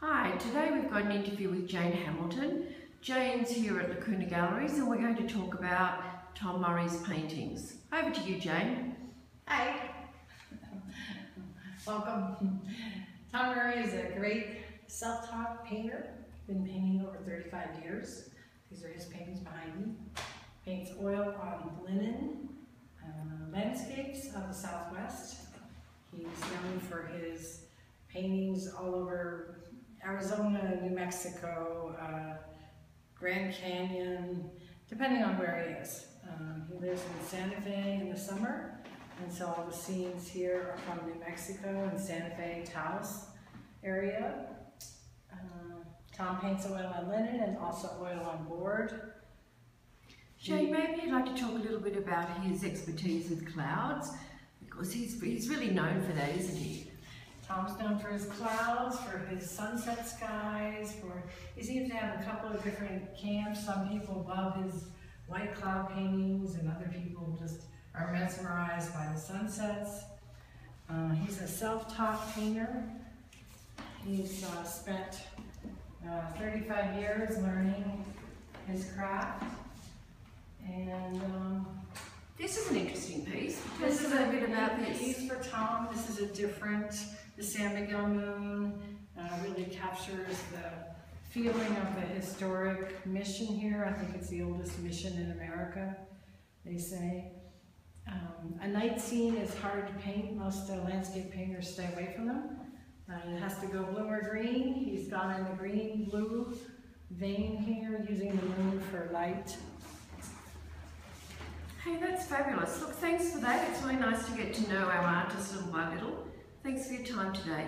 Hi, today we've got an interview with Jane Hamilton. Jane's here at Lacuna Galleries and we're going to talk about Tom Murray's paintings. Over to you, Jane. Hi. Welcome. Tom Murray is a great self-taught painter. Been painting over 35 years. These are his paintings behind me. Paints oil on linen, uh, landscapes of the Southwest. He's known for his paintings all over Arizona, New Mexico, uh, Grand Canyon, depending on where he is. Um, he lives in Santa Fe in the summer, and so all the scenes here are from New Mexico and Santa Fe, Taos area. Uh, Tom paints oil on linen and also oil on board. Jane, maybe you'd like to talk a little bit about his expertise with clouds, because he's, he's really known for that, isn't he? Tom's known for his clouds, for his sunset skies, for he seems to have a couple of different camps. Some people love his white cloud paintings and other people just are mesmerized by the sunsets. Uh, he's a self-taught painter. He's uh, spent uh, 35 years learning his craft. And um, This is an interesting piece. Tell this us is a a little bit about piece for Tom. This is a different, the San Miguel moon uh, really captures the feeling of the historic mission here. I think it's the oldest mission in America, they say. Um, a night scene is hard to paint. Most uh, landscape painters stay away from them. Uh, it has to go blue or green. He's gone in the green blue vein here, using the moon for light. Hey, that's fabulous. Look, thanks for that. It's really nice to get to know our artist little by little. Thanks for your time today.